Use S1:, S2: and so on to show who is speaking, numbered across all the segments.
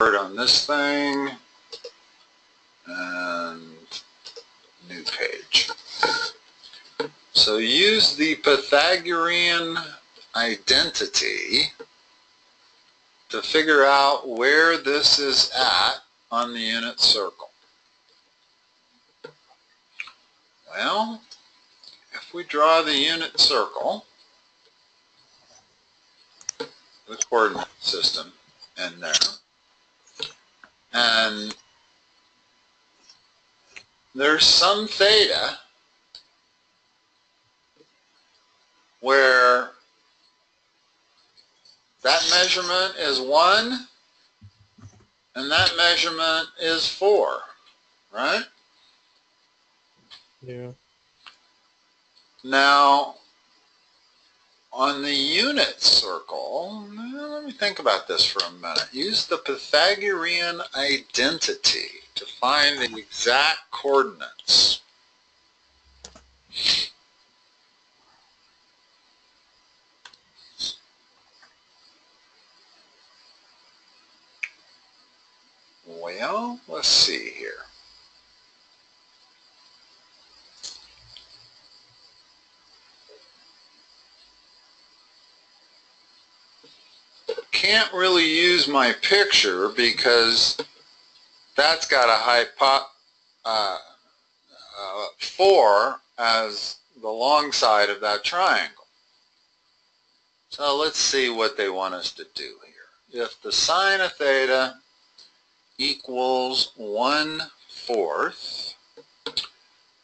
S1: on this thing and new page. So use the Pythagorean identity to figure out where this is at on the unit circle. Well, if we draw the unit circle, the coordinate system in there, and there's some theta where that measurement is 1 and that measurement is 4, right?
S2: Yeah.
S1: Now, on the unit circle, let me think about this for a minute. Use the Pythagorean identity to find the exact coordinates. Well, let's see here. Can't really use my picture because that's got a hypo, uh, uh, 4 as the long side of that triangle. So let's see what they want us to do here. If the sine of theta equals 1 fourth,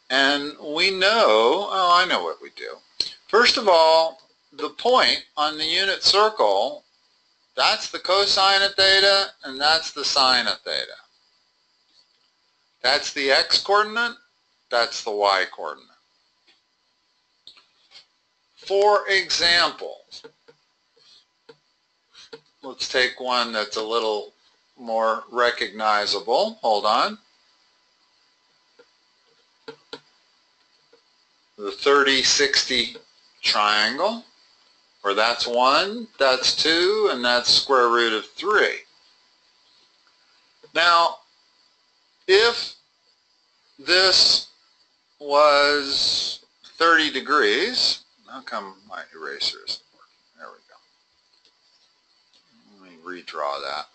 S1: and we know, oh I know what we do. First of all, the point on the unit circle that's the cosine of theta, and that's the sine of theta. That's the x-coordinate, that's the y-coordinate. For example, let's take one that's a little more recognizable. Hold on. The 30-60 triangle where that's 1, that's 2, and that's square root of 3. Now, if this was 30 degrees, how come my eraser isn't working? There we go. Let me redraw that.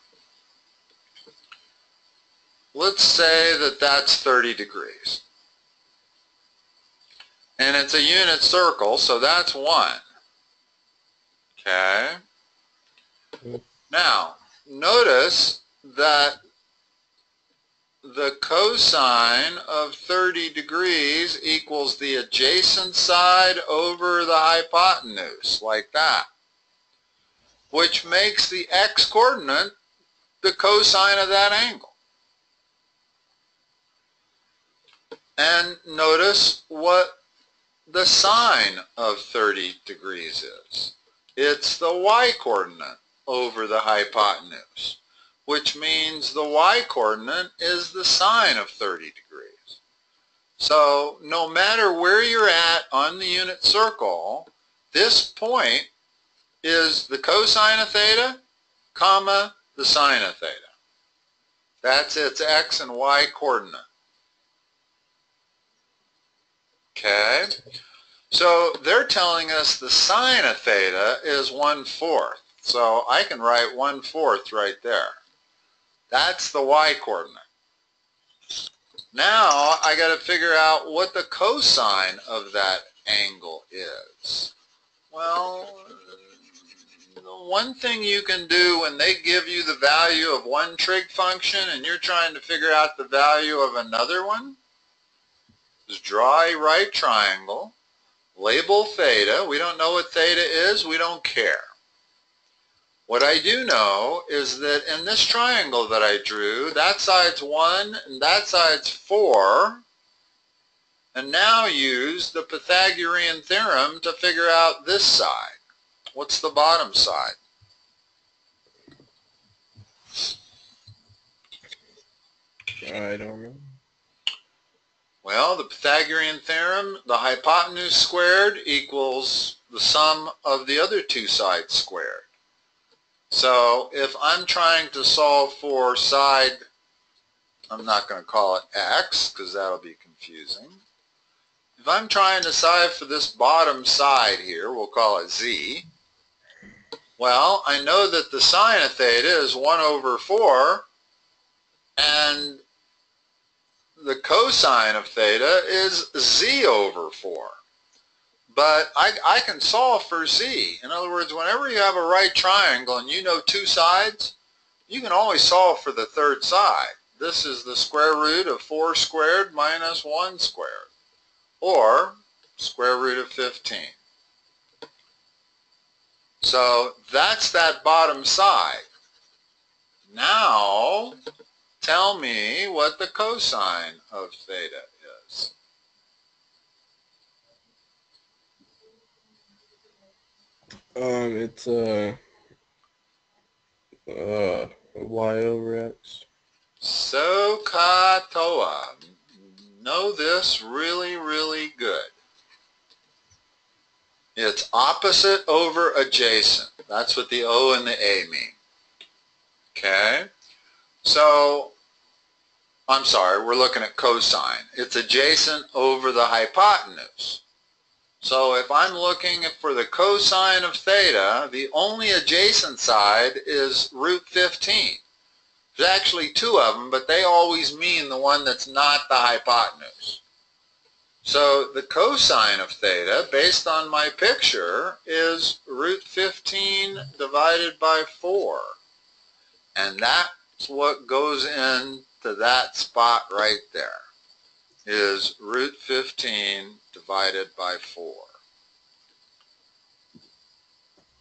S1: Let's say that that's 30 degrees. And it's a unit circle, so that's 1. Okay. Now, notice that the cosine of 30 degrees equals the adjacent side over the hypotenuse, like that, which makes the x-coordinate the cosine of that angle. And notice what the sine of 30 degrees is. It's the y-coordinate over the hypotenuse, which means the y-coordinate is the sine of 30 degrees. So no matter where you're at on the unit circle, this point is the cosine of theta, comma, the sine of theta. That's its x and y coordinate. Okay? So they're telling us the sine of theta is 1 fourth. So I can write 1 fourth right there. That's the y coordinate. Now I got to figure out what the cosine of that angle is. Well, the one thing you can do when they give you the value of one trig function and you're trying to figure out the value of another one is draw a right triangle label theta. We don't know what theta is. We don't care. What I do know is that in this triangle that I drew, that side's 1 and that side's 4. And now use the Pythagorean theorem to figure out this side. What's the bottom side?
S2: I don't know.
S1: Well, the Pythagorean theorem, the hypotenuse squared equals the sum of the other two sides squared. So if I'm trying to solve for side, I'm not going to call it x because that'll be confusing. If I'm trying to solve for this bottom side here, we'll call it z, well, I know that the sine of theta is 1 over 4, and the cosine of theta is z over 4. But I, I can solve for z. In other words, whenever you have a right triangle and you know two sides, you can always solve for the third side. This is the square root of 4 squared minus 1 squared, or square root of 15. So that's that bottom side. Now, tell me what the cosine of theta is.
S2: Um, it's uh, uh, y over x.
S1: So katoa. Know this really, really good. It's opposite over adjacent. That's what the O and the A mean. Okay? So, I'm sorry, we're looking at cosine. It's adjacent over the hypotenuse. So if I'm looking for the cosine of theta, the only adjacent side is root 15. There's actually two of them, but they always mean the one that's not the hypotenuse. So the cosine of theta, based on my picture, is root 15 divided by 4. And that's what goes into that spot right there, is root 15 divided by 4.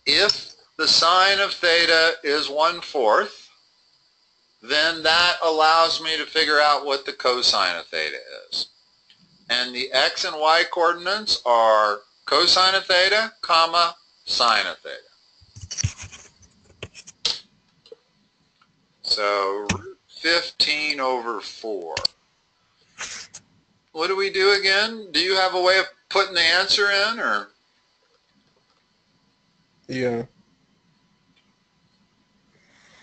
S1: If the sine of theta is 1 fourth, then that allows me to figure out what the cosine of theta is. And the x and y coordinates are cosine of theta, comma, sine of theta. So 15 over 4. What do we do again? Do you have a way of putting the answer in or?
S2: Yeah.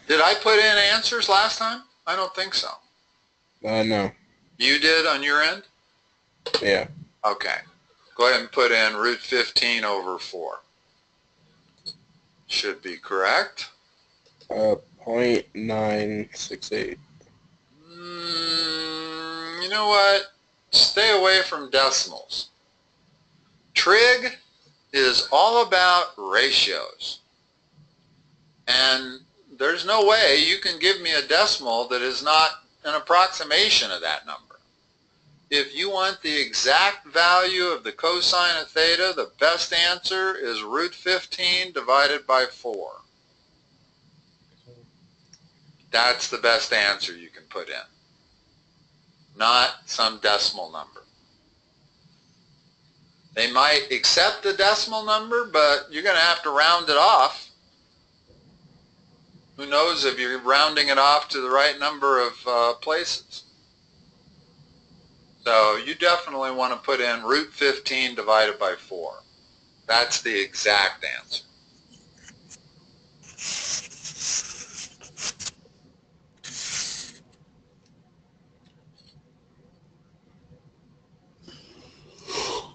S1: Did I put in answers last time? I don't think so.
S2: Uh, no.
S1: You did on your end?
S2: Yeah.
S1: Okay. Go ahead and put in root 15 over 4. Should be correct.
S2: Uh, point nine six eight.
S1: Mm, you know what? Stay away from decimals. Trig is all about ratios. And there's no way you can give me a decimal that is not an approximation of that number. If you want the exact value of the cosine of theta, the best answer is root 15 divided by 4. That's the best answer you can put in, not some decimal number. They might accept the decimal number, but you're going to have to round it off. Who knows if you're rounding it off to the right number of uh, places. So you definitely want to put in root 15 divided by 4. That's the exact answer.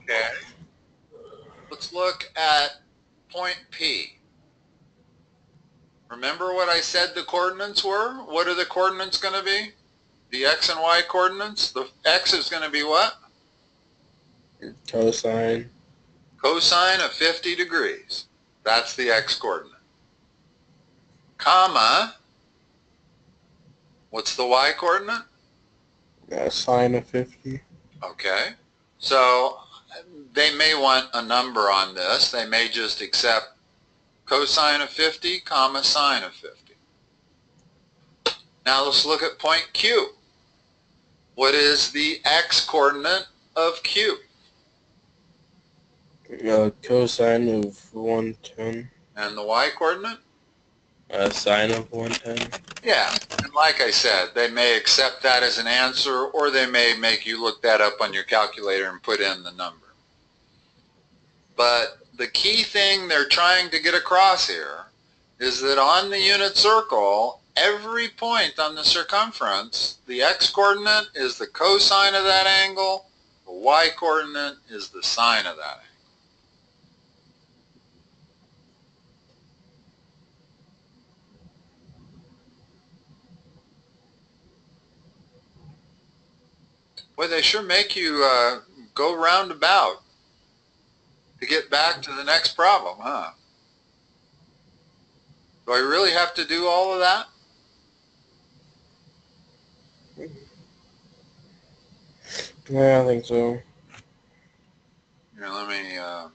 S1: Okay. Let's look at point P. Remember what I said the coordinates were? What are the coordinates going to be? The x and y coordinates? The x is going to be what?
S2: Cosine.
S1: Cosine of 50 degrees. That's the x coordinate. Comma. What's the y coordinate?
S2: Uh, sine of fifty.
S1: Okay. So they may want a number on this. They may just accept cosine of 50, comma, sine of 50. Now let's look at point Q. What is the x coordinate of Q?
S2: Uh, cosine of one ten.
S1: And the y coordinate?
S2: Uh, sine of one ten.
S1: Yeah, and like I said, they may accept that as an answer or they may make you look that up on your calculator and put in the number. But the key thing they're trying to get across here is that on the unit circle, every point on the circumference, the x-coordinate is the cosine of that angle, the y-coordinate is the sine of that angle. Boy, they sure make you uh, go roundabout to get back to the next problem, huh? Do I really have to do all of that?
S2: Yeah, I think so.
S1: Here, let me uh,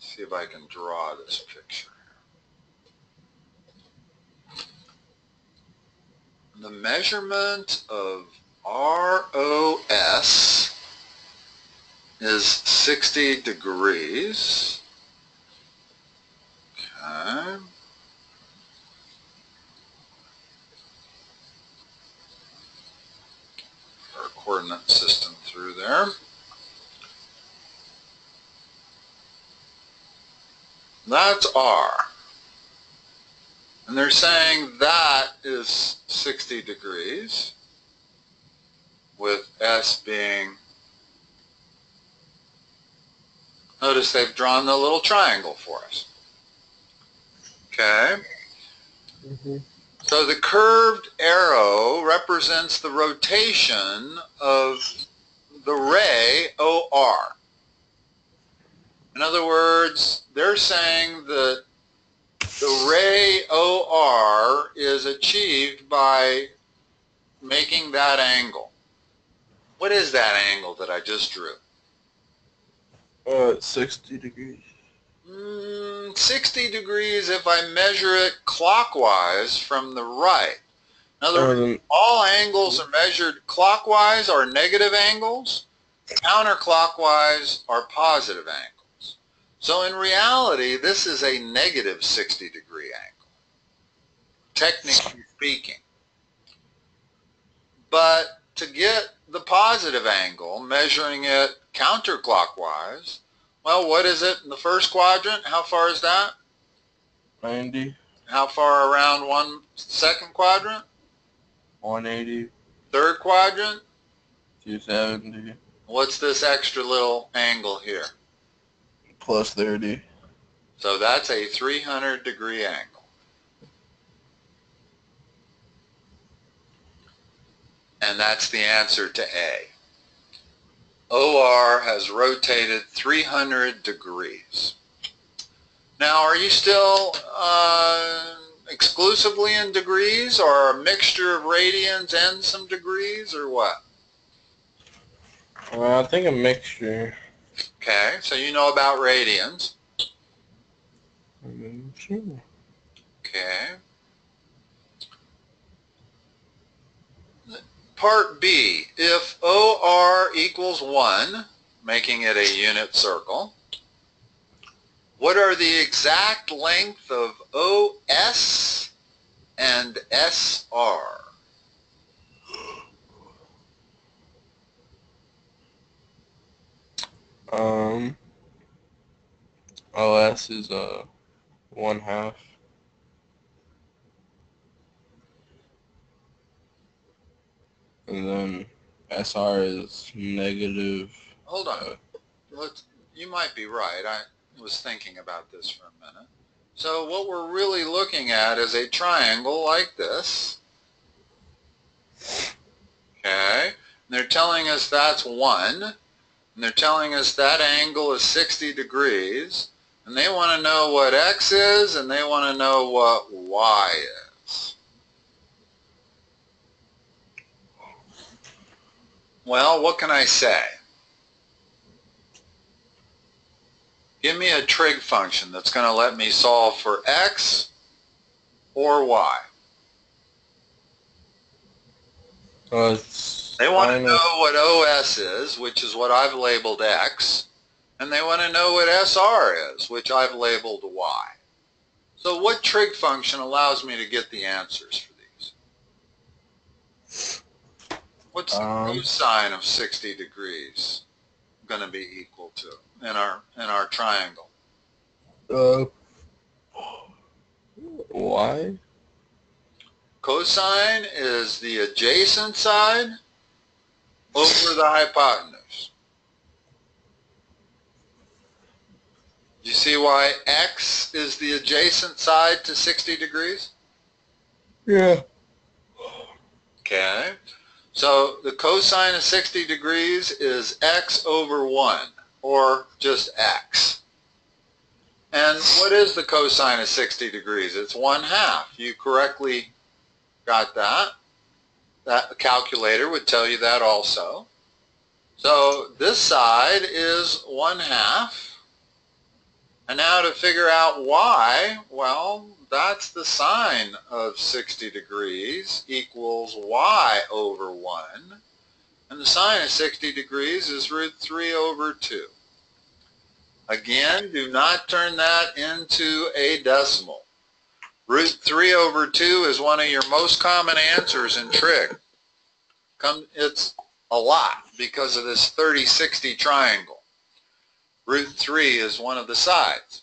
S1: see if I can draw this picture. The measurement of ROS is 60 degrees. Okay. Our coordinate system through there. That's R. And they're saying that is 60 degrees with S being, notice they've drawn the little triangle for us. Okay.
S2: Mm-hmm.
S1: So the curved arrow represents the rotation of the ray OR. In other words, they're saying that the ray OR is achieved by making that angle. What is that angle that I just drew?
S2: Uh, 60 degrees.
S1: Mm, 60 degrees if I measure it clockwise from the right. In other words,
S2: Um,
S1: all angles are measured clockwise are negative angles, counterclockwise are positive angles. So in reality, this is a negative 60 degree angle, technically speaking. But to get the positive angle, measuring it counterclockwise, well, what is it in the first quadrant? How far is that?
S2: 90,
S1: How far around one second quadrant?
S2: 180,
S1: Third quadrant?
S2: 270,
S1: What's this extra little angle here?
S2: plus 30.
S1: So that's a 300 degree angle. And that's the answer to A. OR has rotated 300 degrees. Now, are you still uh, exclusively in degrees or a mixture of radians and some degrees or what?
S2: Well, I think a mixture.
S1: Okay, so you know about radians.
S2: Mm, Sure.
S1: Okay. Part B, if OR equals 1, making it a unit circle, what are the exact length of OS and SR?
S2: Um, OS is uh one half. And then SR is negative.
S1: Hold on.
S2: Uh,
S1: you might be right. I was thinking about this for a minute. So what we're really looking at is a triangle like this. Okay. And they're telling us that's 1. And they're telling us that angle is 60 degrees. And they want to know what x is and they want to know what y is. Well, what can I say? Give me a trig function that's going to let me solve for x or y.
S2: It's
S1: They want to know what OS is, which is what I've labeled x, and they want to know what SR is, which I've labeled y. So what trig function allows me to get the answers for these? What's the
S2: Um,
S1: cosine of 60 degrees going to be equal to in our in our triangle?
S2: Uh, Y?
S1: Cosine is the adjacent side over the hypotenuse. Do you see why x is the adjacent side to 60 degrees?
S2: Yeah.
S1: Okay. So the cosine of 60 degrees is x over 1, or just x. And what is the cosine of 60 degrees? It's 1 half. You correctly got that. That calculator would tell you that also. So this side is 1 half. And now to figure out y, well, that's the sine of 60 degrees equals y over 1. And the sine of 60 degrees is root 3 over 2. Again, do not turn that into a decimal. Root 3 over 2 is one of your most common answers in trig. Come, it's a lot because of this 30-60 triangle. Root 3 is one of the sides.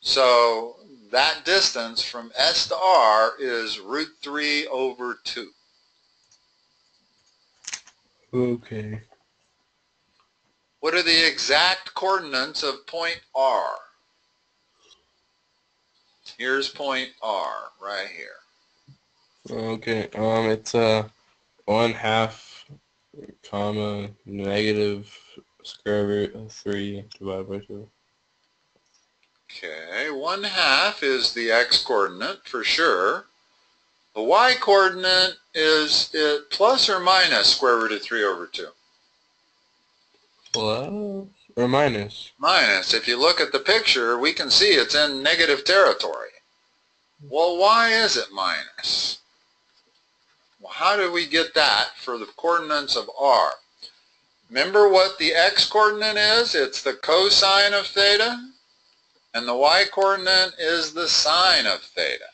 S1: So that distance from S to R is root 3 over 2.
S2: Okay.
S1: What are the exact coordinates of point R? Here's point R right here.
S2: Okay. Um, it's uh one half comma negative square root of three divided by two.
S1: Okay, 1 half is the x-coordinate for sure. The y-coordinate is it plus or minus square root of 3 over 2?
S2: Plus or minus?
S1: Minus. If you look at the picture, we can see it's in negative territory. Well, why is it minus? Well, how do we get that for the coordinates of r? Remember what the x-coordinate is? It's the cosine of theta. And the y-coordinate is the sine of theta.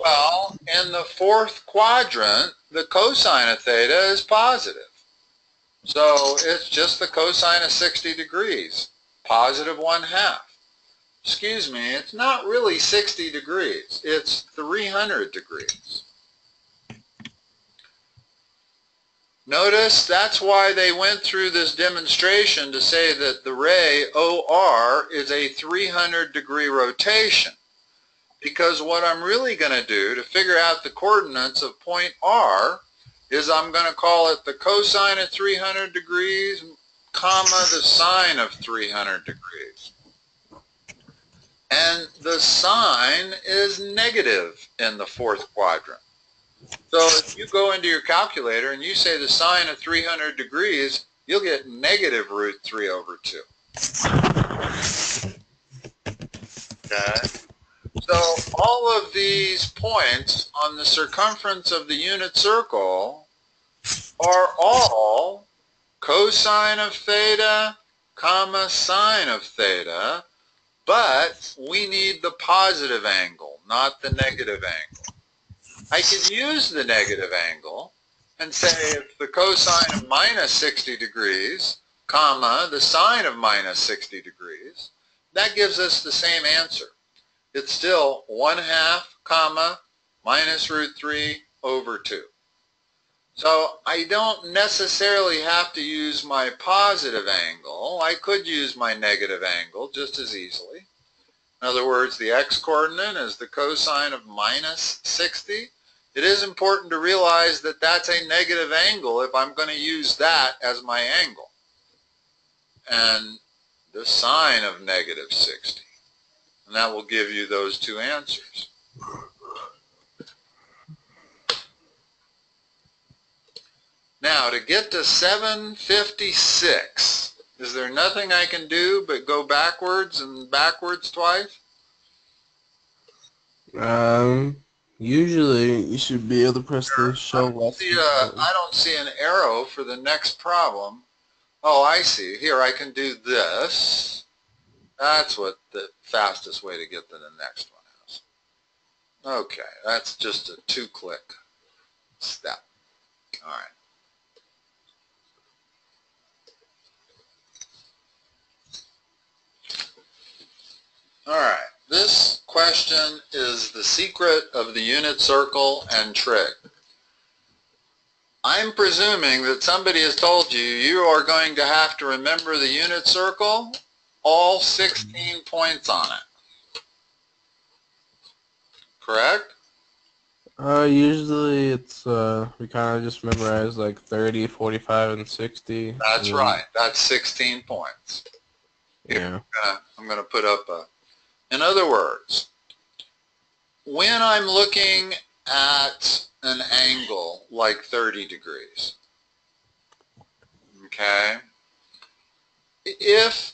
S1: Well, in the fourth quadrant, the cosine of theta is positive. So it's just the cosine of 60 degrees, positive 1 half. Excuse me, it's not really 60 degrees, it's 300 degrees. Notice that's why they went through this demonstration to say that the ray OR is a 300 degree rotation. Because what I'm really going to do to figure out the coordinates of point R is I'm going to call it the cosine of 300 degrees, comma, the sine of 300 degrees. And the sine is negative in the fourth quadrant. So if you go into your calculator and you say the sine of 300 degrees, you'll get negative root 3 over 2. Okay? So all of these points on the circumference of the unit circle are all cosine of theta, comma, sine of theta, but we need the positive angle, not the negative angle. I can use the negative angle and say if the cosine of minus 60 degrees, comma, the sine of minus 60 degrees, that gives us the same answer. It's still 1 half, comma, minus root 3 over 2. So I don't necessarily have to use my positive angle. I could use my negative angle just as easily. In other words, the x-coordinate is the cosine of minus 60 it is important to realize that that's a negative angle if I'm going to use that as my angle. And the sine of negative 60. And that will give you those two answers. Now, to get to 756, is there nothing I can do but go backwards and backwards twice?
S2: Um, Usually, you should be able to press the show
S1: I don't, see a, uh, I don't see an arrow for the next problem. Oh, I see. Here, I can do this. That's what the fastest way to get to the next one is. Okay, that's just a two-click step. All right. All right. This question is the secret of the unit circle and trig. I'm presuming that somebody has told you you are going to have to remember the unit circle, all 16 points on it. Correct?
S2: Uh, usually it's, uh, we kind of just memorize like 30, 45, and 60.
S1: That's
S2: and-
S1: right. That's 16 points.
S2: Yeah.
S1: I'm going to put up a, in other words, when I'm looking at an angle like 30 degrees, okay, if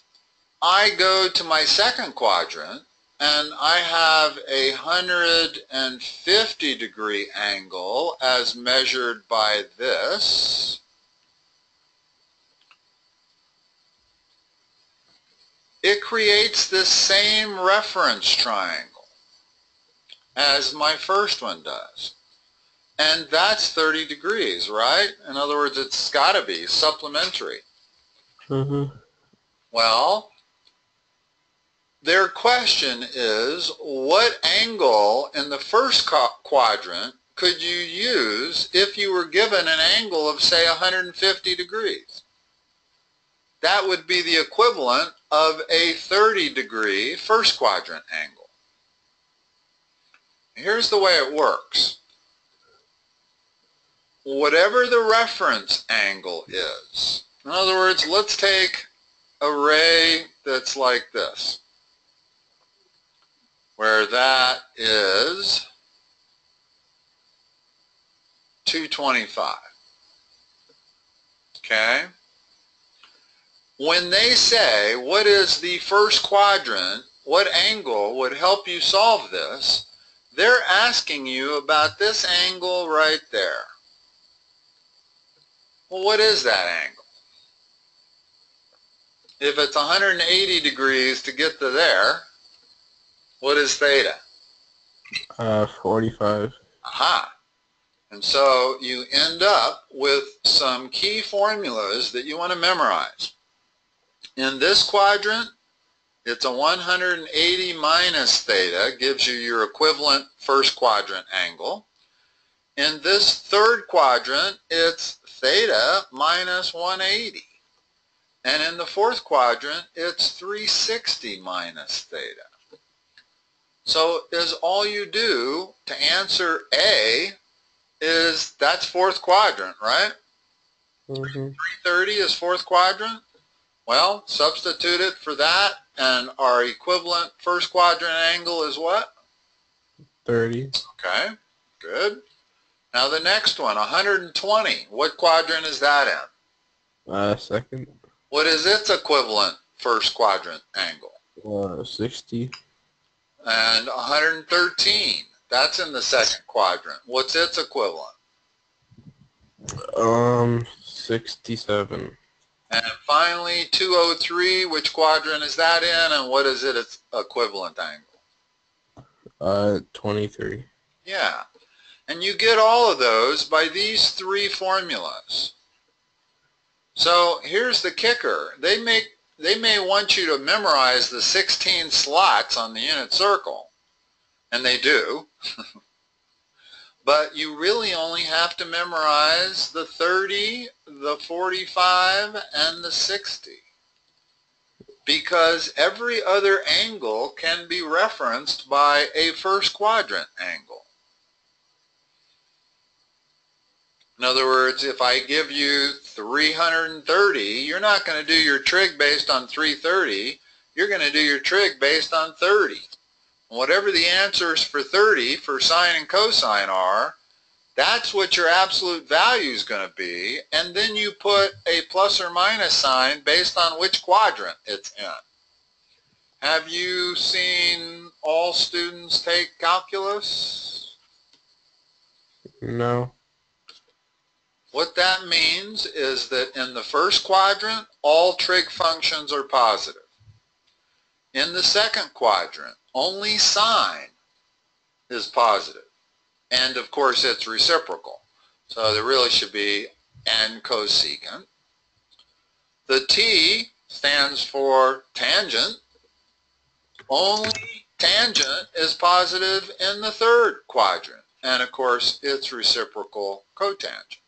S1: I go to my second quadrant and I have a 150 degree angle as measured by this, it creates this same reference triangle as my first one does. And that's 30 degrees, right? In other words, it's got to be supplementary.
S2: Mm-hmm.
S1: Well, their question is, what angle in the first quadrant could you use if you were given an angle of, say, 150 degrees? That would be the equivalent of a 30 degree first quadrant angle. Here's the way it works. Whatever the reference angle is, in other words, let's take a ray that's like this, where that is 225. Okay? When they say, what is the first quadrant, what angle would help you solve this, they're asking you about this angle right there. Well, what is that angle? If it's 180 degrees to get to there, what is theta?
S2: Uh, 45.
S1: Aha. And so you end up with some key formulas that you want to memorize. In this quadrant, it's a 180 minus theta gives you your equivalent first quadrant angle. In this third quadrant, it's theta minus 180. And in the fourth quadrant, it's 360 minus theta. So is all you do to answer A is that's fourth quadrant, right?
S2: Mm-hmm.
S1: 330 is fourth quadrant. Well, substitute it for that, and our equivalent first quadrant angle is what?
S2: 30.
S1: Okay, good. Now the next one, 120. What quadrant is that in?
S2: Uh, second.
S1: What is its equivalent first quadrant angle?
S2: Uh, 60.
S1: And 113. That's in the second quadrant. What's its equivalent?
S2: Um, 67.
S1: And finally, 203, which quadrant is that in, and what is it its equivalent angle?
S2: Uh, 23.
S1: Yeah. And you get all of those by these three formulas. So here's the kicker. They make they may want you to memorize the 16 slots on the unit circle, and they do. but you really only have to memorize the 30, the 45, and the 60. Because every other angle can be referenced by a first quadrant angle. In other words, if I give you 330, you're not going to do your trig based on 330. You're going to do your trig based on 30. Whatever the answers for 30 for sine and cosine are, that's what your absolute value is going to be. And then you put a plus or minus sign based on which quadrant it's in. Have you seen all students take calculus?
S2: No.
S1: What that means is that in the first quadrant, all trig functions are positive. In the second quadrant, only sine is positive. And of course, it's reciprocal. So there really should be n cosecant. The t stands for tangent. Only tangent is positive in the third quadrant, and of course its reciprocal cotangent.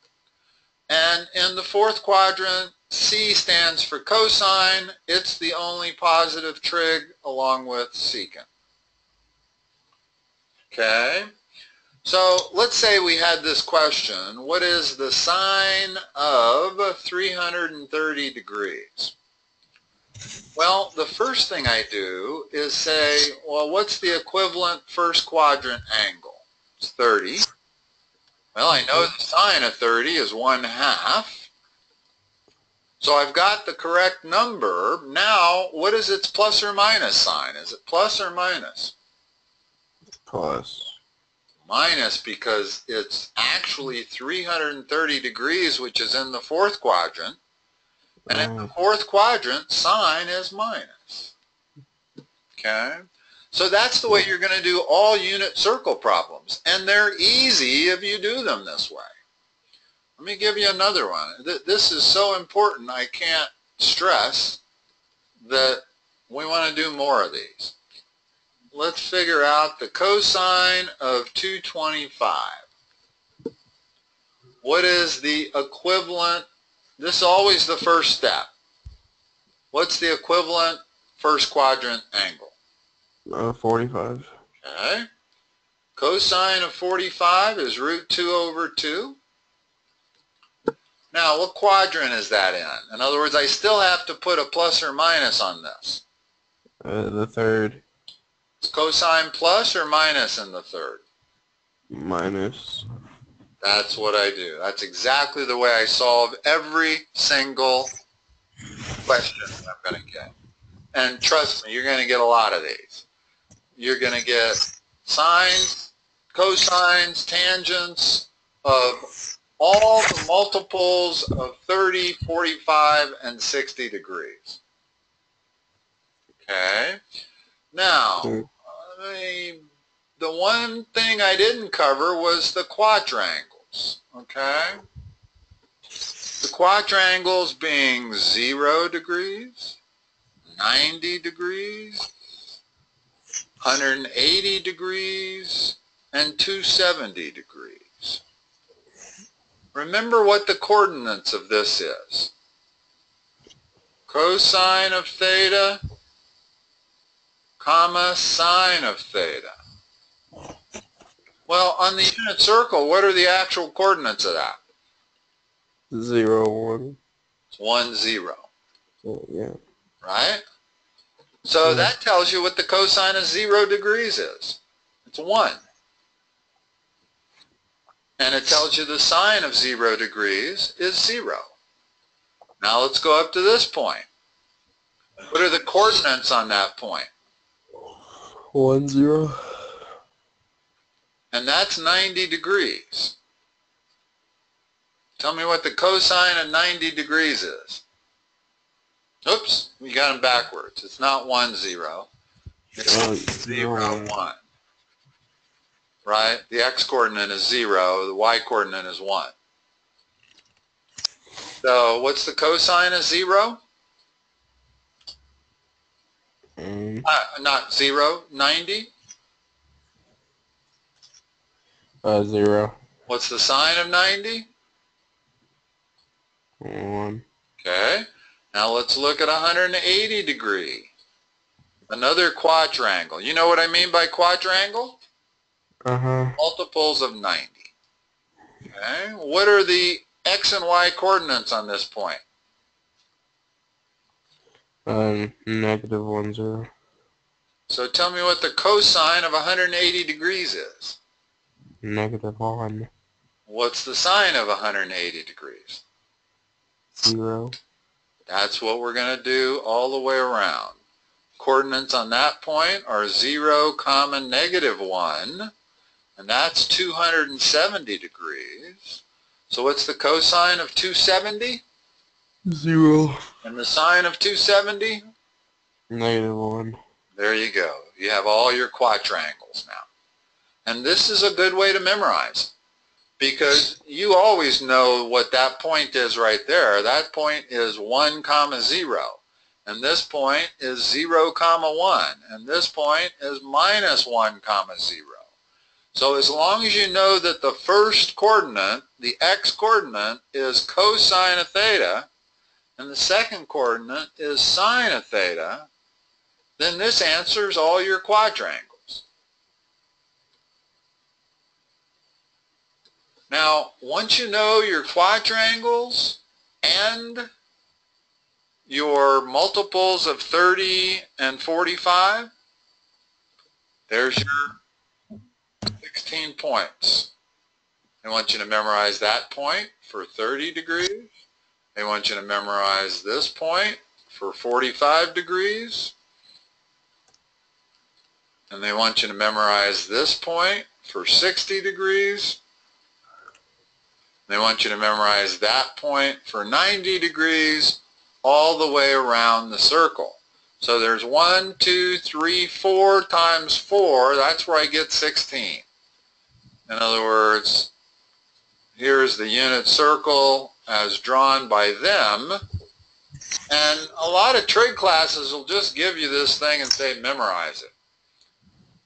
S1: And in the fourth quadrant, C stands for cosine. It's the only positive trig along with secant. Okay? So let's say we had this question, what is the sine of 330 degrees? Well, the first thing I do is say, well, what's the equivalent first quadrant angle? It's 30. Well, I know the sine of 30 is 1 half. So I've got the correct number. Now, what is its plus or minus sign? Is it plus or minus?
S2: Plus.
S1: Minus because it's actually 330 degrees, which is in the fourth quadrant. And in the fourth quadrant, sine is minus. Okay? So that's the way you're going to do all unit circle problems. And they're easy if you do them this way. Let me give you another one. This is so important, I can't stress that we want to do more of these. Let's figure out the cosine of 225. What is the equivalent this is always the first step. What's the equivalent first quadrant angle?
S2: Uh, 45.
S1: Okay. Cosine of 45 is root 2 over 2. Now, what quadrant is that in? In other words, I still have to put a plus or minus on this.
S2: Uh, the third.
S1: Is cosine plus or minus in the third?
S2: Minus.
S1: That's what I do. That's exactly the way I solve every single question I'm going to get. And trust me, you're going to get a lot of these. You're going to get sines, cosines, tangents of all the multiples of 30, 45, and 60 degrees. Okay? Now,
S2: Mm.
S1: I, the one thing I didn't cover was the quadrangles. Okay? The quadrangles being 0 degrees, 90 degrees, 180 degrees, and 270 degrees. Remember what the coordinates of this is. Cosine of theta, comma, sine of theta. Well, on the unit circle, what are the actual coordinates of that?
S2: Zero, one.
S1: It's 1, 0,
S2: Oh, yeah.
S1: right? So
S2: Yeah.
S1: that tells you what the cosine of 0 degrees is. It's 1. And it tells you the sine of 0 degrees is 0. Now let's go up to this point. What are the coordinates on that point?
S2: One, zero.
S1: And that's 90 degrees. Tell me what the cosine of 90 degrees is. Oops, we got them backwards. It's not 1, 0. It's
S2: Oh,
S1: 0,
S2: zero.
S1: 1. Right? The x-coordinate is 0. The y-coordinate is 1. So what's the cosine of 0?
S2: Um,
S1: Uh, not 0, 90.
S2: uh, zero.
S1: What's the sine of 90?
S2: One.
S1: Okay. Now let's look at 180 degree. Another quadrangle. You know what I mean by quadrangle?
S2: Uh-huh.
S1: Multiples of 90. Okay. What are the x and y coordinates on this point?
S2: Um, negative one, zero.
S1: So tell me what the cosine of 180 degrees is.
S2: Negative one.
S1: What's the sine of 180 degrees?
S2: Zero.
S1: That's what we're going to do all the way around. Coordinates on that point are 0, comma, negative 1, and that's 270 degrees. So what's the cosine of 270?
S2: Zero.
S1: And the sine of 270?
S2: Negative one.
S1: There you go. You have all your quadrangles now. And this is a good way to memorize because you always know what that point is right there. That point is 1 comma 0. and this point is 0 comma 1, and this point is minus 1 comma 0. So as long as you know that the first coordinate, the x coordinate, is cosine of theta, and the second coordinate is sine of theta, then this answers all your quadrangles. Now, once you know your quadrangles and your multiples of 30 and 45, there's your 16 points. I want you to memorize that point for 30 degrees. I want you to memorize this point for 45 degrees. And they want you to memorize this point for 60 degrees. They want you to memorize that point for 90 degrees all the way around the circle. So there's 1, 2, 3, 4 times 4. That's where I get 16. In other words, here's the unit circle as drawn by them. And a lot of trig classes will just give you this thing and say memorize it.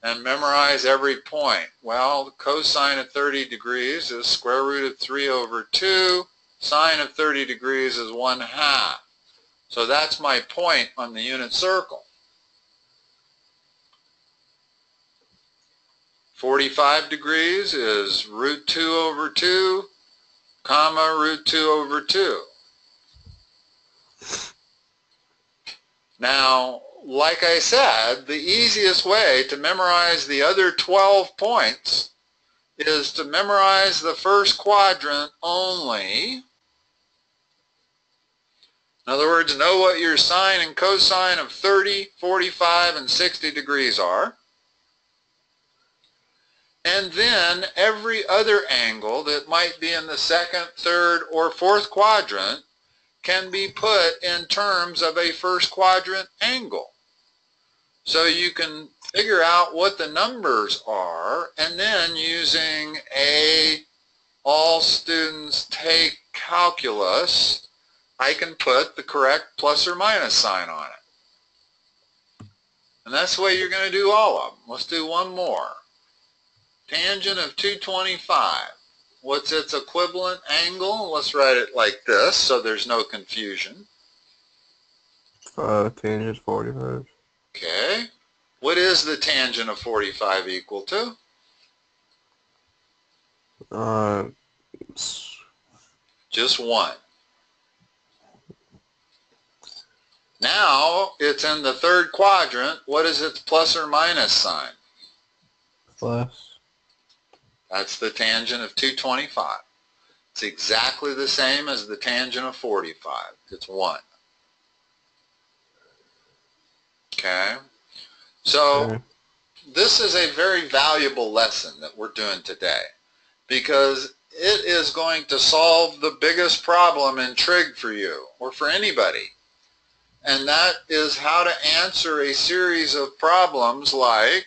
S1: And memorize every point. Well, cosine of 30 degrees is square root of 3 over 2. Sine of 30 degrees is 1 half. So that's my point on the unit circle. 45 degrees is root 2 over 2, comma, root 2 over 2. Now, like I said, the easiest way to memorize the other 12 points is to memorize the first quadrant only in other words, know what your sine and cosine of 30, 45, and 60 degrees are. And then every other angle that might be in the second, third, or fourth quadrant can be put in terms of a first quadrant angle. So you can figure out what the numbers are and then using a all students take calculus I can put the correct plus or minus sign on it. And that's the way you're going to do all of them. Let's do one more. Tangent of 225. What's its equivalent angle? Let's write it like this so there's no confusion.
S2: Uh, tangent 45.
S1: Okay. What is the tangent of 45 equal to?
S2: Uh,
S1: Just one. Now it's in the third quadrant. What is its plus or minus sign?
S2: Plus.
S1: That's the tangent of 225. It's exactly the same as the tangent of 45. It's 1. Okay? So this is a very valuable lesson that we're doing today because it is going to solve the biggest problem in trig for you or for anybody and that is how to answer a series of problems like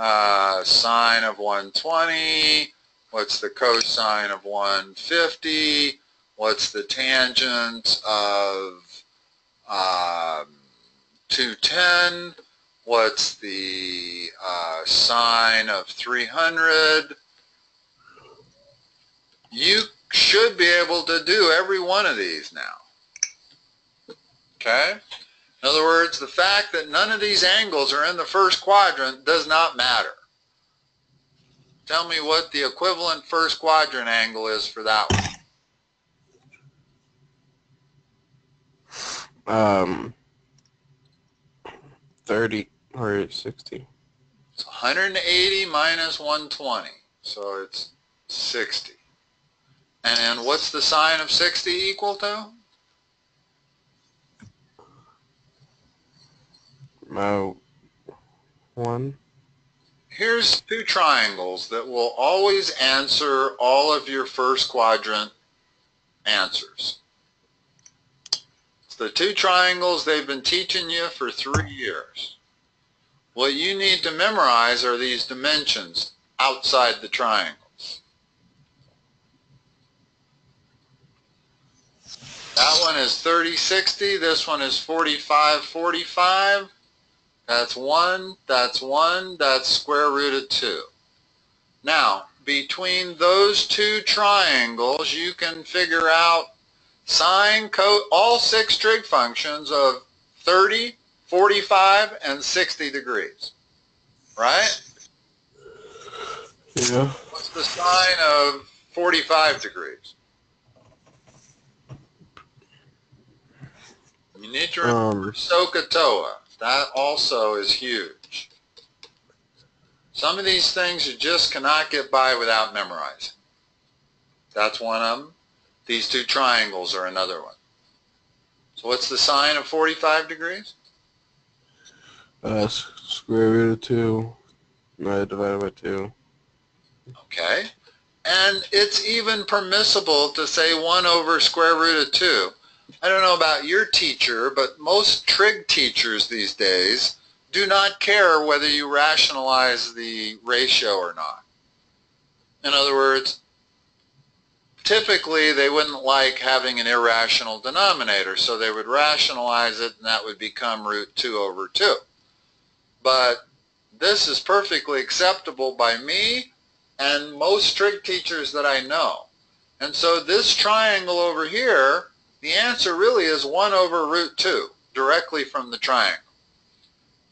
S1: uh, sine of 120, what's the cosine of 150, what's the tangent of um, 210, what's the uh, sine of 300. You should be able to do every one of these now. Okay? In other words, the fact that none of these angles are in the first quadrant does not matter. Tell me what the equivalent first quadrant angle is for that one.
S2: Um, 30 or 60.
S1: It's 180 minus 120, so it's 60. And what's the sine of 60 equal to?
S2: Uh, one.
S1: Here's two triangles that will always answer all of your first quadrant answers. It's the two triangles they've been teaching you for three years. What you need to memorize are these dimensions outside the triangles. That one is 30, 60. This one is 45, 45. That's 1, that's 1, that's square root of 2. Now, between those two triangles, you can figure out sine, co all six trig functions of 30, 45, and 60 degrees. Right?
S2: Yeah.
S1: What's the sine of 45 degrees? You need to remember
S2: Um,
S1: SOH CAH TOA. That also is huge. Some of these things you just cannot get by without memorizing. That's one of them. These two triangles are another one. So what's the sine of 45 degrees?
S2: uh, square root of 2. No, divided by 2.
S1: Okay. And it's even permissible to say 1 over square root of 2. I don't know about your teacher, but most trig teachers these days do not care whether you rationalize the ratio or not. In other words, typically they wouldn't like having an irrational denominator, so they would rationalize it and that would become root 2 over 2. But this is perfectly acceptable by me and most trig teachers that I know. And so this triangle over here, the answer really is 1 over root 2, directly from the triangle.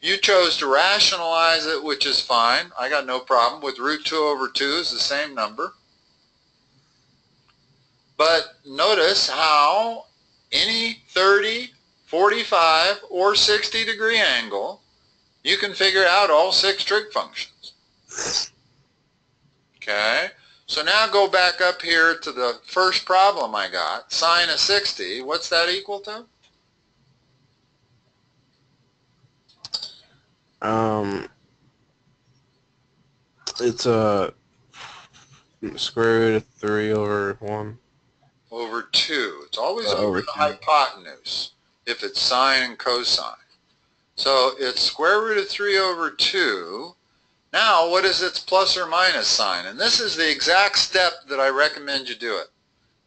S1: You chose to rationalize it, which is fine. I got no problem with root 2 over 2 is the same number. But notice how any 30, 45, or 60 degree angle, you can figure out all six trig functions. Okay, so now go back up here to the first problem I got, sine of 60. What's that equal to?
S2: Um, it's a square root of 3 over 1.
S1: Over 2. It's always
S2: Uh,
S1: over
S2: over
S1: the hypotenuse if it's sine and cosine. So it's square root of 3 over 2. Now, what is its plus or minus sign? And this is the exact step that I recommend you do it.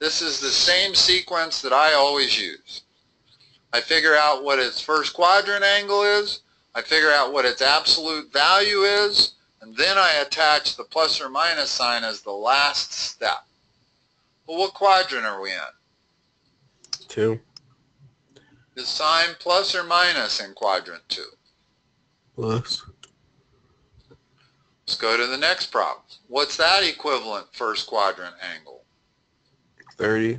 S1: This is the same sequence that I always use. I figure out what its first quadrant angle is, I figure out what its absolute value is, and then I attach the plus or minus sign as the last step. Well, what quadrant are we in?
S2: 2
S1: Is sine plus or minus in quadrant 2?
S2: plus
S1: Let's go to the next problem. What's that equivalent first quadrant angle?
S2: 30.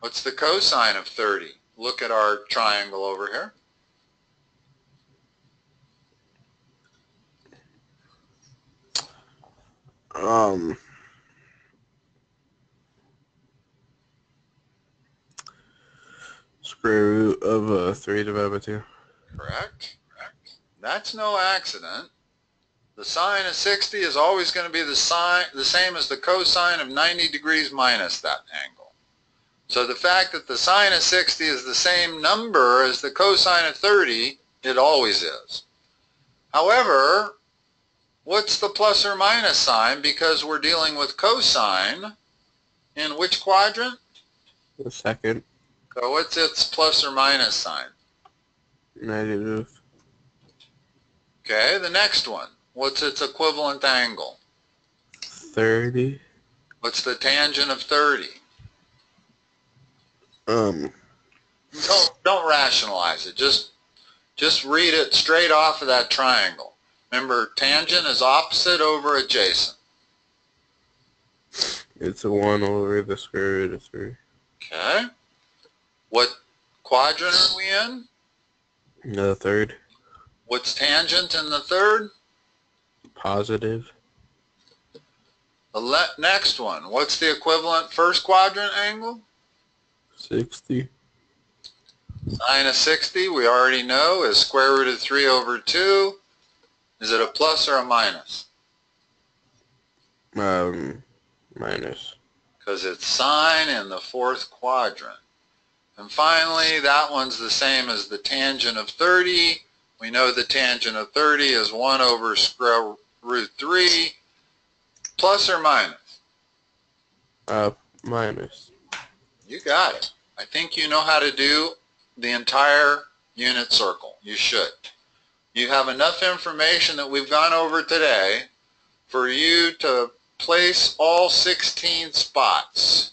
S1: What's the cosine of 30? Look at our triangle over here.
S2: Um, square root of uh, 3 divided by 2.
S1: Correct? That's no accident. The sine of 60 is always going to be the sine, the same as the cosine of 90 degrees minus that angle. So the fact that the sine of 60 is the same number as the cosine of 30, it always is. However, what's the plus or minus sign? Because we're dealing with cosine in which quadrant?
S2: The second,
S1: So what's its plus or minus sign?
S2: negative
S1: Okay, the next one. What's its equivalent angle?
S2: 30.
S1: What's the tangent of 30?
S2: Um,
S1: Don't, don't rationalize it. Just, just read it straight off of that triangle. Remember, tangent is opposite over adjacent.
S2: it's a 1 over the square root of 3.
S1: Okay? What quadrant are we in?
S2: The third,
S1: What's tangent in the third?
S2: Positive.
S1: The next one. What's the equivalent first quadrant angle?
S2: 60.
S1: Sine of 60, we already know, is square root of 3 over 2. Is it a plus or a minus?
S2: Um, minus.
S1: because it's sine in the fourth quadrant. And finally, that one's the same as the tangent of 30. We know the tangent of 30 is 1 over square root 3, plus or minus.
S2: Uh, minus.
S1: You got it. I think you know how to do the entire unit circle. You should. You have enough information that we've gone over today for you to place all 16 spots.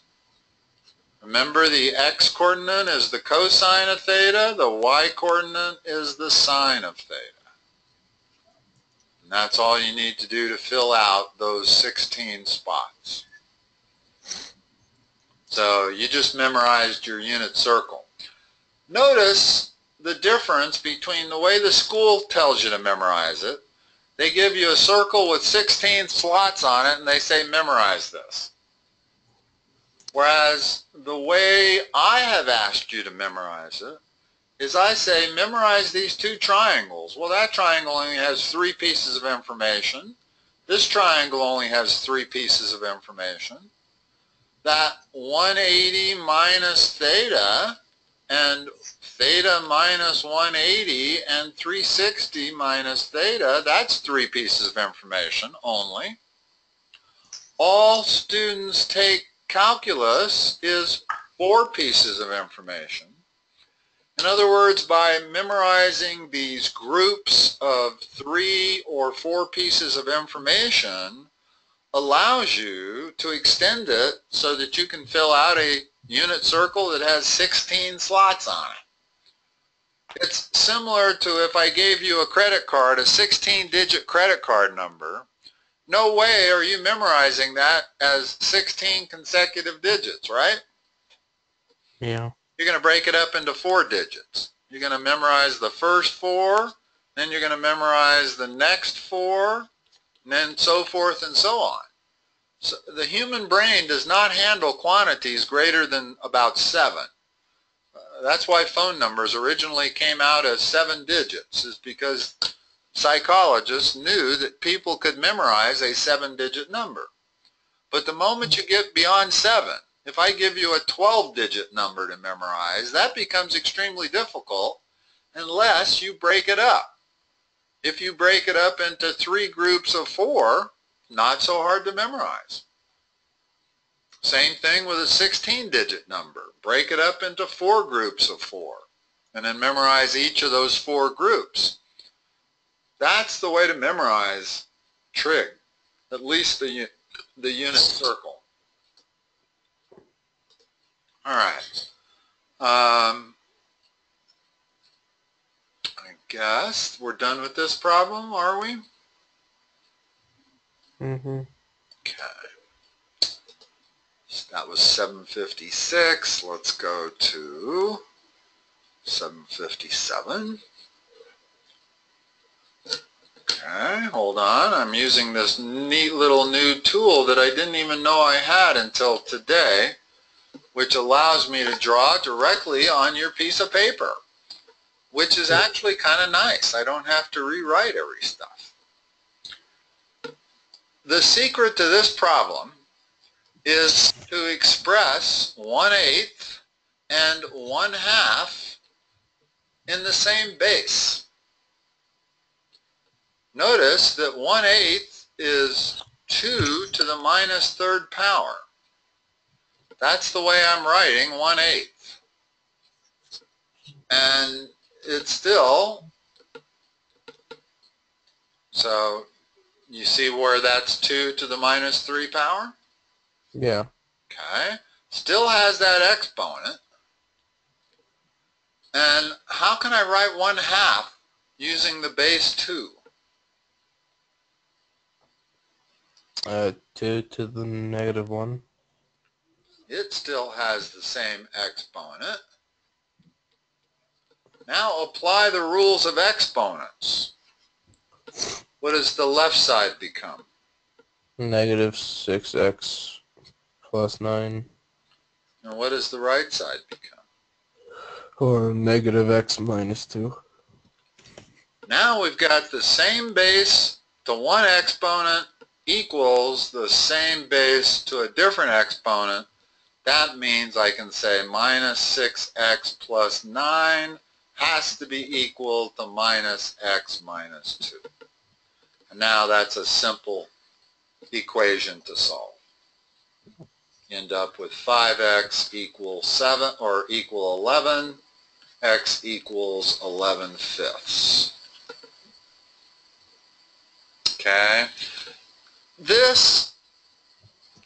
S1: Remember the x-coordinate is the cosine of theta, the y-coordinate is the sine of theta. That's all you need to do to fill out those 16 spots. So you just memorized your unit circle. Notice the difference between the way the school tells you to memorize it. They give you a circle with 16 slots on it and they say memorize this. Whereas the way I have asked you to memorize it is I say memorize these two triangles. Well, that triangle only has three pieces of information. This triangle only has three pieces of information. That 180 minus theta and theta minus 180 and 360 minus theta, that's three pieces of information only. All students take calculus is four pieces of information. In other words, by memorizing these groups of three or four pieces of information allows you to extend it so that you can fill out a unit circle that has 16 slots on it. It's similar to if I gave you a credit card, a 16-digit credit card number, no way are you memorizing that as 16 consecutive digits, right?
S2: Yeah.
S1: You're going to break it up into four digits. You're going to memorize the first four, then you're going to memorize the next four, and then so forth and so on. So the human brain does not handle quantities greater than about seven. Uh, that's why phone numbers originally came out as seven digits, is because psychologists knew that people could memorize a seven-digit number. But the moment you get beyond seven, if I give you a 12-digit number to memorize, that becomes extremely difficult unless you break it up. If you break it up into three groups of four, not so hard to memorize. Same thing with a 16-digit number. Break it up into four groups of four and then memorize each of those four groups. That's the way to memorize trig, at least the, the unit circle. All right. Um, I guess we're done with this problem, are we?
S2: Mm-hmm.
S1: Okay. So that was 756. Let's go to 757. Okay, hold on. I'm using this neat little new tool that I didn't even know I had until today, which allows me to draw directly on your piece of paper, which is actually kind of nice. I don't have to rewrite every stuff. The secret to this problem is to express 1 eighth and 1 half in the same base. Notice that 1 eighth is 2 to the minus third power. That's the way I'm writing 1 eighth. And it's still, so you see where that's 2 to the minus 3 power?
S2: Yeah.
S1: Okay. Still has that exponent. And how can I write 1 half using the base 2?
S2: Uh, 2 to the negative 1.
S1: It still has the same exponent. Now apply the rules of exponents. What does the left side become?
S2: Negative 6x plus 9.
S1: And what does the right side become?
S2: Or negative x minus 2.
S1: Now we've got the same base to one exponent equals the same base to a different exponent, that means I can say minus 6x plus 9 has to be equal to minus x minus 2. And now that's a simple equation to solve. end up with 5x equals 7 or equal 11, x equals 11 fifths. Okay. This,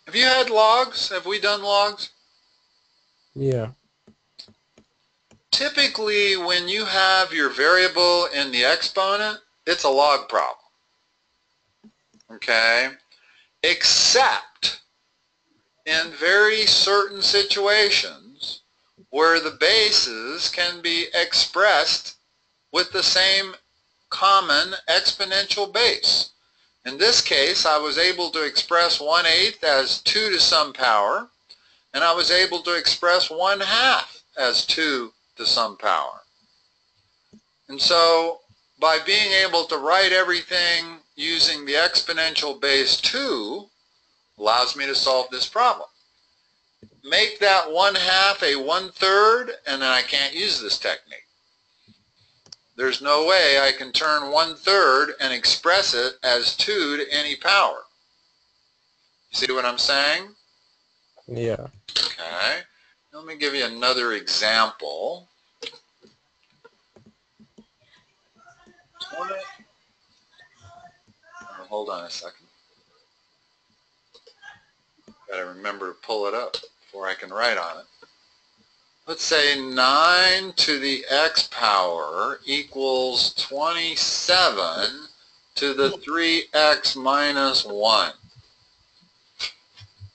S1: have you had logs? Have we done logs?
S2: Yeah.
S1: Typically, when you have your variable in the exponent, it's a log problem. Okay? Except in very certain situations where the bases can be expressed with the same common exponential base. In this case, I was able to express 1 8 as 2 to some power, and I was able to express 1 half as 2 to some power. And so by being able to write everything using the exponential base 2 allows me to solve this problem. Make that 1 half a 1 third, and then I can't use this technique. There's no way I can turn one-third and express it as 2 to any power. You See what I'm saying?
S2: Yeah.
S1: Okay. Let me give you another example. Hold on a second. Got to remember to pull it up before I can write on it let's say 9 to the x power equals 27 to the 3x minus 1.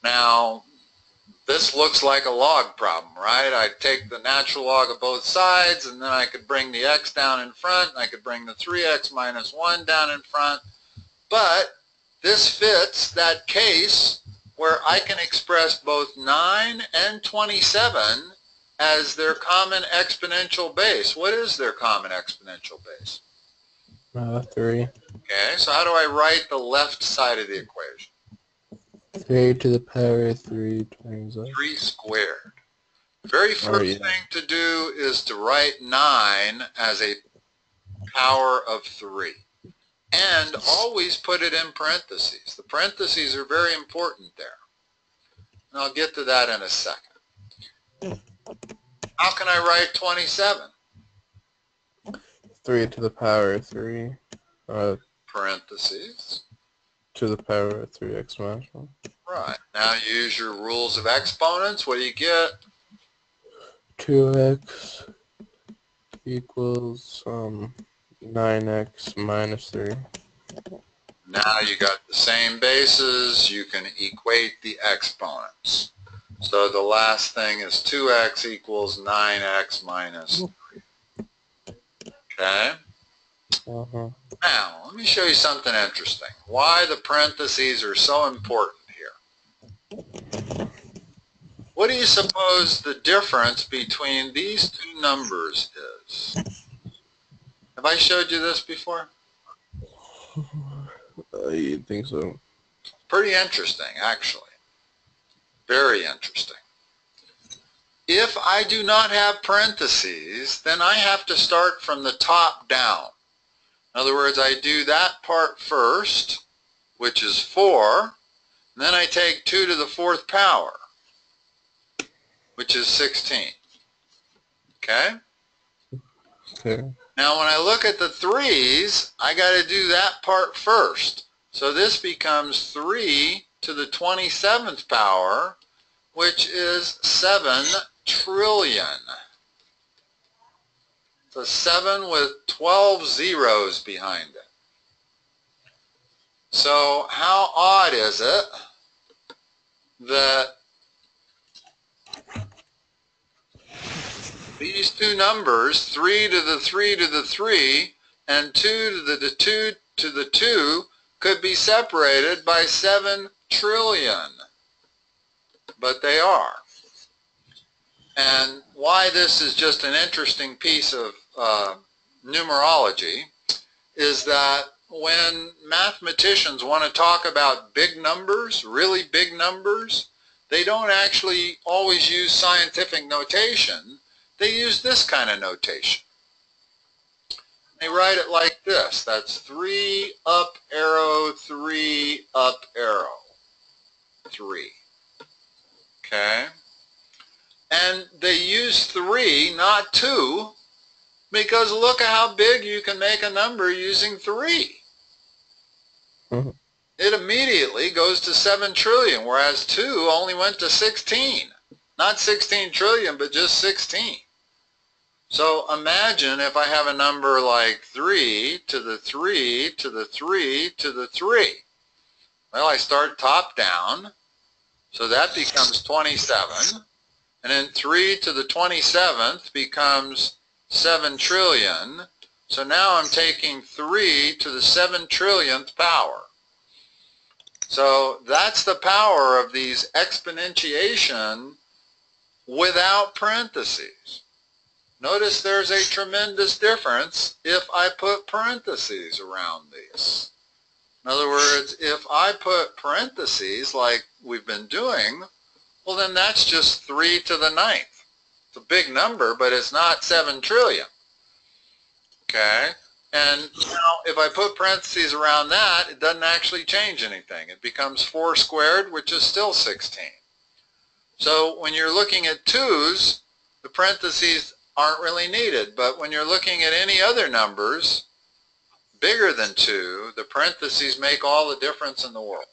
S1: Now, this looks like a log problem, right? I'd take the natural log of both sides, and then I could bring the x down in front, and I could bring the 3x minus 1 down in front. But this fits that case where I can express both 9 and 27 as their common exponential base. What is their common exponential base?
S2: Uh, 3.
S1: Okay, so how do I write the left side of the equation?
S2: 3 to the power of 3 times
S1: 3 squared. Very first oh, yeah. thing to do is to write 9 as a power of 3. And always put it in parentheses. The parentheses are very important there. And I'll get to that in a second. How can I write 27?
S2: 3 to the power of 3. Uh,
S1: Parentheses.
S2: To the power of 3x minus 1.
S1: Right. Now use your rules of exponents. What do you get?
S2: 2x equals um, 9x minus 3.
S1: Now you got the same bases. You can equate the exponents. So the last thing is 2x equals 9x minus minus. Okay?
S2: Uh-huh.
S1: Now, let me show you something interesting. Why the parentheses are so important here. What do you suppose the difference between these two numbers is? Have I showed you this before?
S2: I think so.
S1: Pretty interesting, actually. Very interesting. If I do not have parentheses, then I have to start from the top down. In other words, I do that part first, which is 4, then I take 2 to the fourth power, which is 16. Okay?
S2: Okay.
S1: Now when I look at the 3's, I got to do that part first. So this becomes 3 to the 27th power, which is 7 trillion. So 7 with 12 zeros behind it. So how odd is it that these two numbers, 3 to the 3 to the 3 and 2 to the 2 to the 2, could be separated by 7 trillion. But they are. And why this is just an interesting piece of uh, numerology is that when mathematicians want to talk about big numbers, really big numbers, they don't actually always use scientific notation. They use this kind of notation. They write it like this. That's 3 up arrow, 3 up arrow, 3. Okay. And they use 3, not 2, because look at how big you can make a number using 3.
S2: Mhm.
S1: It immediately goes to 7 trillion, whereas 2 only went to 16. Not 16 trillion, but just 16. So imagine if I have a number like 3 to the 3 to the 3 to the 3. Well, I start top down, so that becomes 27. And then 3 to the 27th becomes 7 trillion. So now I'm taking 3 to the 7 trillionth power. So that's the power of these exponentiation without parentheses. Notice there's a tremendous difference if I put parentheses around these. In other words, if I put parentheses like we've been doing, well then that's just 3 to the ninth. It's a big number, but it's not 7 trillion. Okay? And now if I put parentheses around that, it doesn't actually change anything. It becomes 4 squared, which is still 16. So when you're looking at 2's, the parentheses aren't really needed. But when you're looking at any other numbers bigger than 2, the parentheses make all the difference in the world.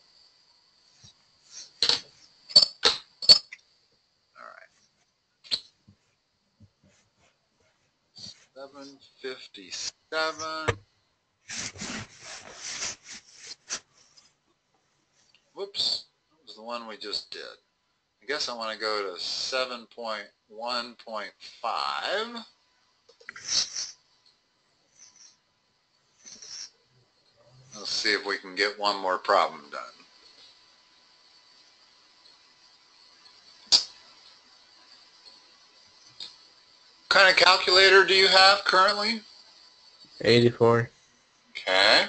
S1: All right. 757. Whoops, that was the one we just did. I guess I want to go to 7.1.5. Let's see if we can get one more problem done. What kind of calculator do you have currently?
S2: 84.
S1: Okay.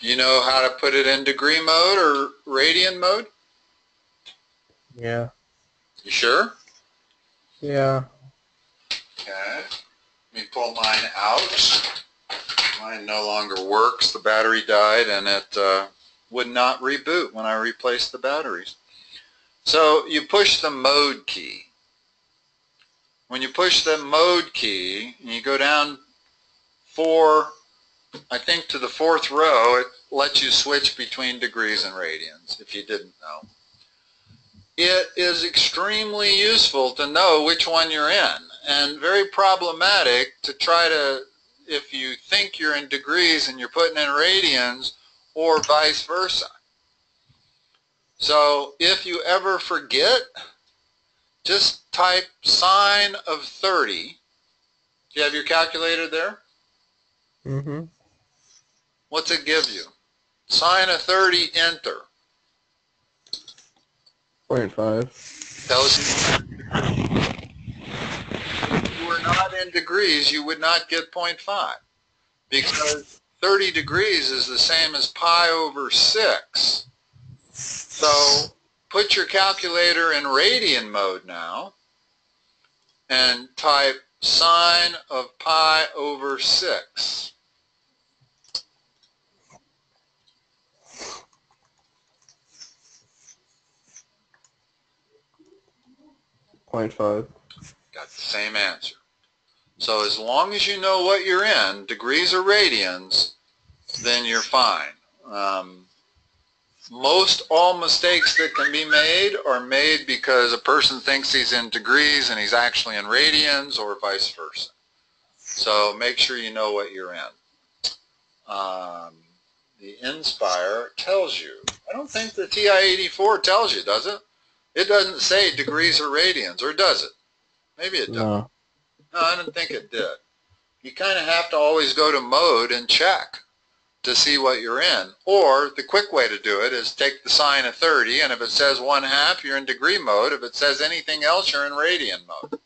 S1: Do you know how to put it in degree mode or radian mode?
S2: Yeah.
S1: You sure?
S2: Yeah.
S1: Okay. Let me pull mine out. Mine no longer works. The battery died and it uh, would not reboot when I replaced the batteries. So you push the mode key. When you push the mode key and you go down four, I think to the fourth row, it lets you switch between degrees and radians, if you didn't know. It is extremely useful to know which one you're in and very problematic to try to, if you think you're in degrees and you're putting in radians or vice versa. So if you ever forget, just type sine of 30. Do you have your calculator there?
S2: Mm-hmm.
S1: What's it give you? Sine of 30, enter.
S2: Point 0.5.
S1: Tells you if you were not in degrees, you would not get 0.5 because 30 degrees is the same as pi over 6. So put your calculator in radian mode now and type sine of pi over 6.
S2: Point five.
S1: Got the same answer. So as long as you know what you're in, degrees or radians, then you're fine. Um, most all mistakes that can be made are made because a person thinks he's in degrees and he's actually in radians or vice versa. So make sure you know what you're in. Um, the Nspire tells you. I don't think the TI-84 tells you, does it? It doesn't say degrees or radians, or does it? Maybe it does.
S2: No.
S1: No, I didn't think it did. You kind of have to always go to mode and check to see what you're in. Or the quick way to do it is take the sine of 30, and if it says 1 half, you're in degree mode. If it says anything else, you're in radian mode.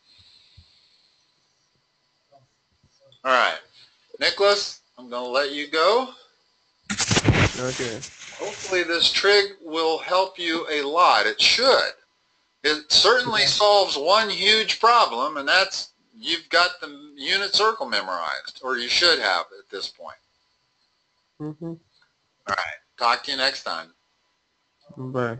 S1: All right. Nicholas, I'm going to let you go.
S2: Okay.
S1: Hopefully this trig will help you a lot. It should. It certainly solves one huge problem, and that's you've got the unit circle memorized, or you should have at this point.
S2: Mm-hmm.
S1: All right. Talk to you next time.
S2: Bye.